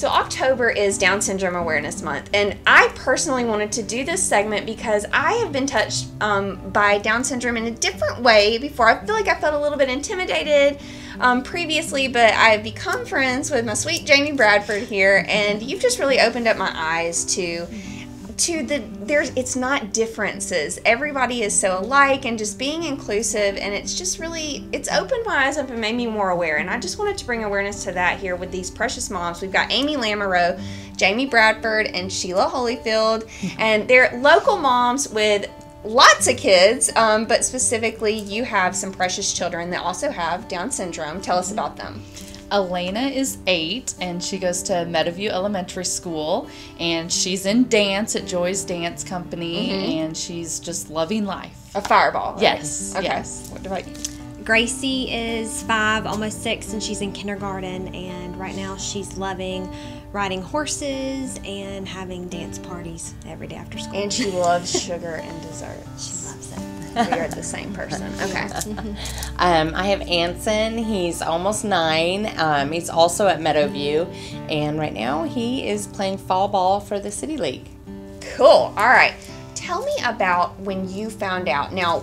So, October is Down Syndrome Awareness Month, and I personally wanted to do this segment because I have been touched um, by Down syndrome in a different way before. I feel like I felt a little bit intimidated um, previously, but I've become friends with my sweet Jamie Bradford here, and you've just really opened up my eyes to to the there's it's not differences. Everybody is so alike and just being inclusive and it's just really it's opened my eyes up and made me more aware and i just wanted to bring awareness to that here with these precious moms. We've got amy lamoureux jamie bradford and sheila holyfield and they're local moms with lots of kids um, but specifically you have some precious children that also have down syndrome. Tell us about them Elena is eight and she goes to Meadowview Elementary School and she's in dance at Joy's Dance Company Mm-hmm. and she's just loving life. a fireball right? Yes, okay yes. what about you Gracie is five, almost six, and she's in kindergarten. And right now, she's loving riding horses and having dance parties every day after school. and she loves sugar and dessert she loves it. we are the same person. Okay. Um, I have Anson. He's almost nine. Um, he's also at Meadowview, and right now he is playing fall ball for the City League. Cool. All right. Tell me about when you found out. Now,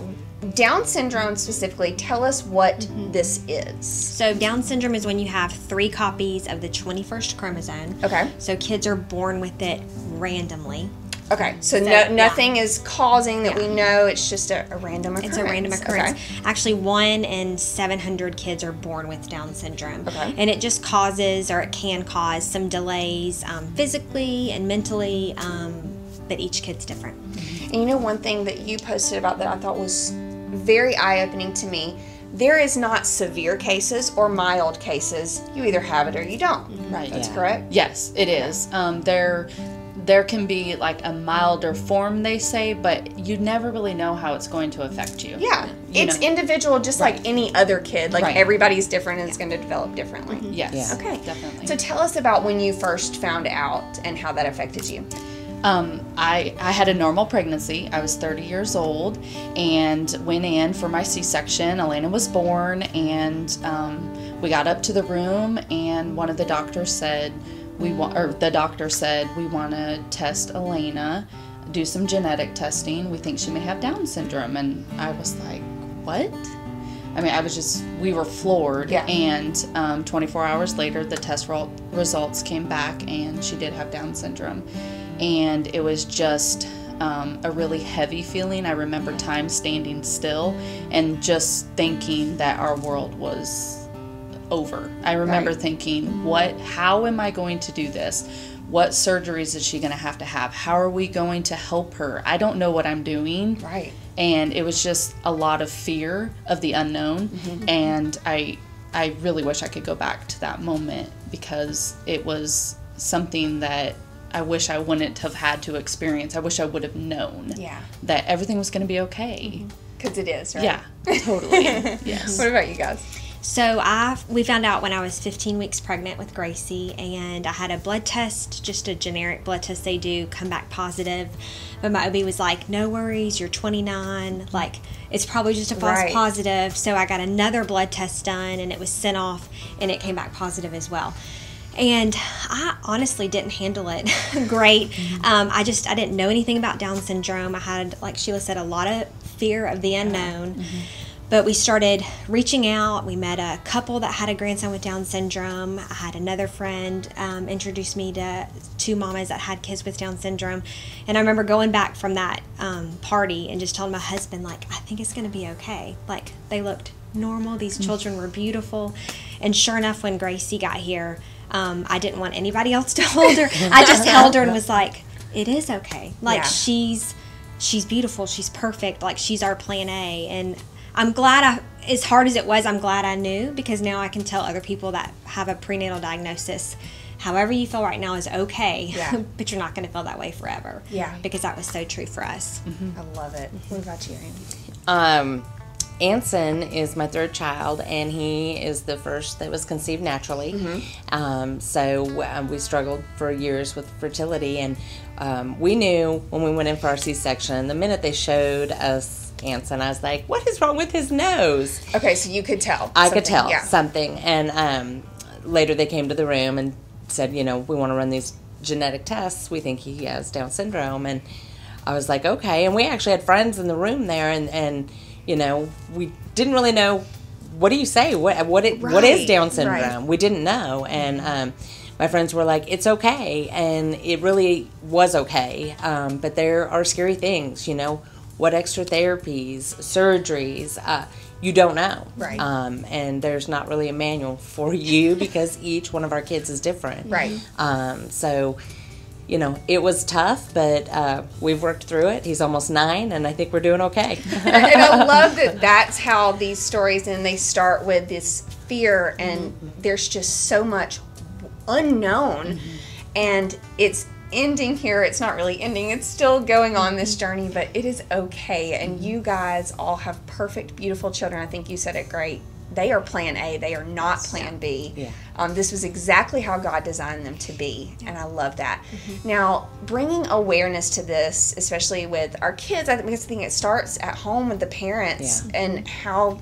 Down syndrome specifically, tell us what this is. So, Down syndrome is when you have three copies of the 21st chromosome. Okay. So, kids are born with it randomly. Okay. So, no, yeah. nothing is causing that we know. It's just a, a random occurrence. It's a random occurrence. Okay. Actually, one in 700 kids are born with Down syndrome. Okay. And it just causes, or it can cause, some delays um, physically and mentally, um, but each kid's different. And you know, one thing that you posted about that I thought was very eye opening to me there is not severe cases or mild cases. You either have it or you don't. Right. That's Yeah. correct. Yes, it is. Um, there, there can be like a milder form, they say, but you never really know how it's going to affect you. Yeah. You it's know. individual just like any other kid. Like Right. everybody's different and it's going to develop differently. Yes. Yeah. Okay. Definitely. So tell us about when you first found out and how that affected you. Um, I, I had a normal pregnancy. I was 30 years old and went in for my C section. Elena was born, and um, we got up to the room, and one of the doctors said, we want, or the doctor said, we want to test Elena, do some genetic testing. We think she may have Down syndrome. And I was like, what? I mean, I was just, we were floored. Yeah. And um, 24 hours later, the test results came back, and she did have Down syndrome. And it was just um, a really heavy feeling. I remember time standing still and just thinking that our world was over. I remember Right. thinking, what, how am I going to do this? What surgeries is she going to have to have? How are we going to help her? I don't know what I'm doing Right. and it was just a lot of fear of the unknown mm-hmm, mm-hmm. and i i really wish i could go back to that moment because it was something that i wish i wouldn't have had to experience i wish i would have known Yeah. that everything was going to be okay mm-hmm. Because it is, right? yeah totally yes What about you guys? So I we found out when I was 15 weeks pregnant with Gracie, and I had a blood test, just a generic blood test they do, come back positive. But my OB was like, "No worries, you're 29. Like it's probably just a false Right. positive." So I got another blood test done, and it was sent off, and it came back positive as well. And I honestly didn't handle it great. Um, I just I didn't know anything about Down syndrome. I had, like Sheila said, a lot of fear of the unknown. But we started reaching out. We met a couple that had a grandson with Down syndrome. I had another friend um, introduce me to two mamas that had kids with Down syndrome. And I remember going back from that um, party and just telling my husband, like, I think it's going to be okay. Like, they looked normal. These children were beautiful. And sure enough, when Gracie got here, um, I didn't want anybody else to hold her. I just held her and was like, it is okay. Like, Yeah. she's she's beautiful she's perfect like she's our plan a and i'm glad i as hard as it was i'm glad i knew because now i can tell other people that have a prenatal diagnosis however you feel right now is okay Yeah. but you're not going to feel that way forever Yeah. because that was so true for us I love it. What about you, Amy? Um, Anson is my third child, and he is the first that was conceived naturally. Um, so uh, we struggled for years with fertility, and um, we knew when we went in for our C-section, the minute they showed us Anson, I was like, "What is wrong with his nose?" Okay, so you could tell. I could tell Yeah. something, and um, later they came to the room and said, you know, we want to run these genetic tests. We think he has Down syndrome. And I was like, okay. And we actually had friends in the room there, and, and you know, we didn't really know what do you say? What what it, what is Down syndrome? right. We didn't know, and um, my friends were like, "It's okay," and it really was okay. Um, but there are scary things, you know. What extra therapies, surgeries? Uh, you don't know, Right. Um, and there's not really a manual for you because each one of our kids is different, Right. Um, so. You know, it was tough, but uh, we've worked through it. He's almost nine, and I think we're doing okay. and I love that that's how these stories and they start with this fear and there's just so much unknown and it's ending here. It's not really ending. It's still going on this journey but it is okay. And you guys all have perfect beautiful children. I think you said it great. They are plan a. They are not plan b. Yeah. um, this was exactly how god designed them to be and i love that. Mm-hmm. Now bringing awareness to this especially with our kids i think because I think it starts at home with the parents Yeah. and how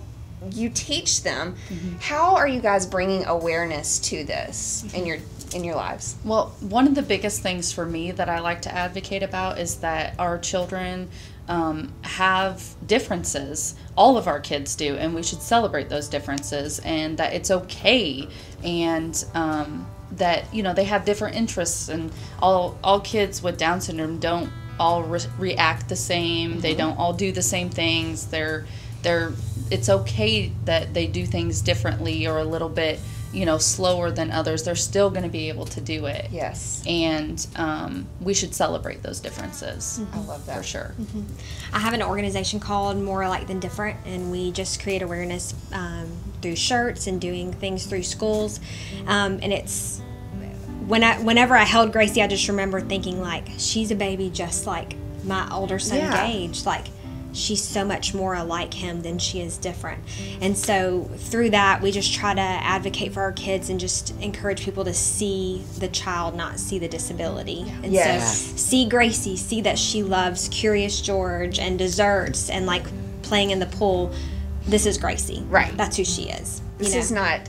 you teach them. Mm-hmm. How are you guys bringing awareness to this in mm-hmm. your in your lives Well, one of the biggest things for me that I like to advocate about is that our children um, have differences. All of our kids do, and we should celebrate those differences, and that it's okay, and um, that you know they have different interests, and all all kids with Down syndrome don't all re- react the same. They don't all do the same things. They're they're it's okay that they do things differently or a little bit you know slower than others they're still going to be able to do it. Yes. And um, we should celebrate those differences. I love that. For sure. I have an organization called More Alike Than Different, and we just create awareness um, through shirts and doing things through schools. Um, and it's when I, whenever I held Gracie, I just remember thinking like she's a baby, just like my older son Yeah. Gage. Like she's so much more alike him than she is different. And so through that, we just try to advocate for our kids and just encourage people to see the child, not see the disability. And Yes. so see Gracie, see that she loves Curious George and desserts and like playing in the pool. This is Gracie. Right. That's who she is. this know? is not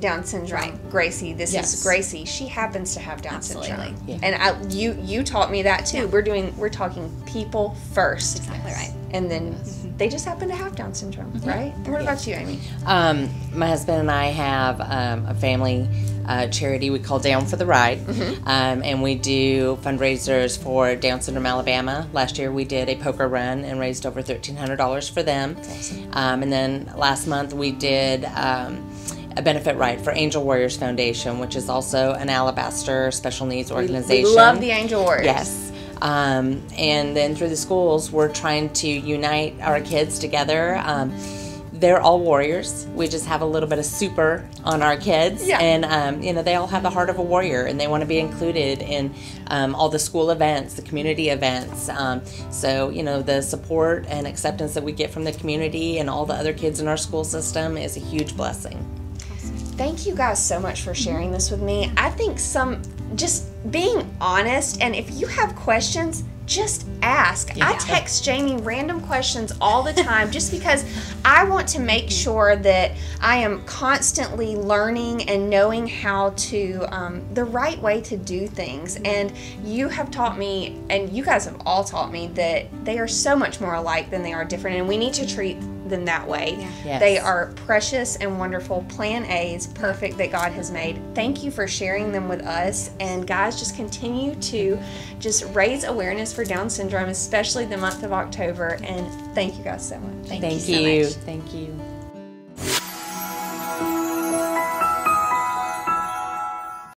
Down syndrome, Right. Gracie. This Yes. is Gracie. She happens to have Down Absolutely. syndrome, Yeah. and I, you you taught me that too. We're doing we're talking people first, exactly right. and then they just happen to have Down syndrome, right? And what about you, Amy? Um, my husband and I have um, a family uh, charity we call Down for the Ride, um, and we do fundraisers for Down Syndrome Alabama. Last year we did a poker run and raised over thirteen hundred dollars for them. Um, and then last month we did. Um, a benefit ride for Angel Warriors Foundation, which is also an Alabaster special needs We organization. love the Angel Warriors. Yes. Um, and then through the schools, we're trying to unite our kids together. Um, they're all warriors. We just have a little bit of super on our kids. Yeah. And, um, you know, they all have the heart of a warrior and they want to be included in um, all the school events, the community events. Um, so, you know, the support and acceptance that we get from the community and all the other kids in our school system is a huge blessing. Thank you guys so much for sharing this with me. I think some just being honest and if you have questions, just ask. I text Jamie random questions all the time just because I want to make sure that I am constantly learning and knowing how to, um, the right way to do things. And you have taught me, and you guys have all taught me, that they are so much more alike than they are different. And we need to treat them that way. Yes. They are precious and wonderful plan A's, perfect that God has made. Thank you for sharing them with us. And guys, just continue to just raise awareness for Down syndrome, especially the month of October. And thank you guys so much. Thank, Thank you so you. much. Thank you.